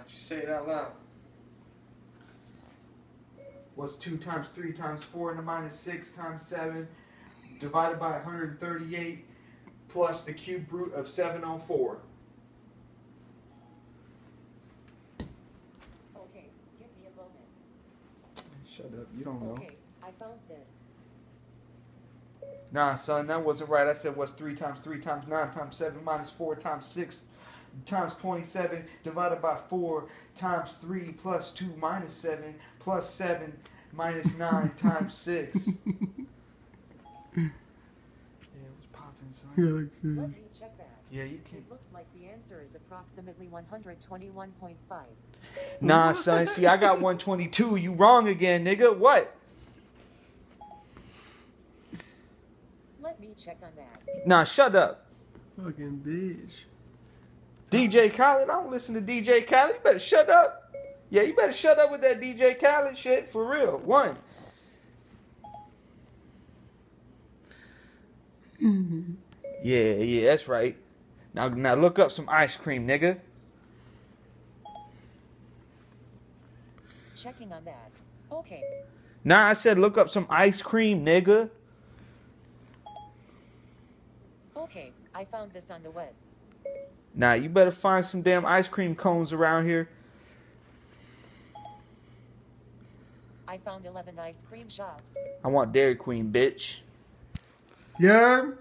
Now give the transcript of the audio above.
Why don't you say it out loud? What's 2 times 3 times 4 and the minus 6 times 7 divided by 138 plus the cube root of 704? Okay, give me a moment. Shut up, you don't know. Okay, I found this. Nah, son, that wasn't right. I said what's 3 times 3 times 9 times 7 minus 4 times 6 times 27 divided by 4 times 3 plus 2 minus 7 plus 7 minus 9 times 6. Yeah, it was popping, son. Let me check that. Yeah, you can. It looks like the answer is approximately 121.5. Nah, son. See, I got 122. You wrong again, nigga. What? Let me check on that. Nah, shut up. Fucking bitch. DJ Khaled, I don't listen to DJ Khaled. You better shut up. Yeah, you better shut up with that DJ Khaled shit for real. One. yeah, yeah, that's right. Now, now look up some ice cream, nigga. Checking on that. Okay, Nah, I said look up some ice cream, nigga. okay, I found this on the web. Nah, you better find some damn ice cream cones around here. I found 11 ice cream shops. I want Dairy Queen, bitch. Yeah.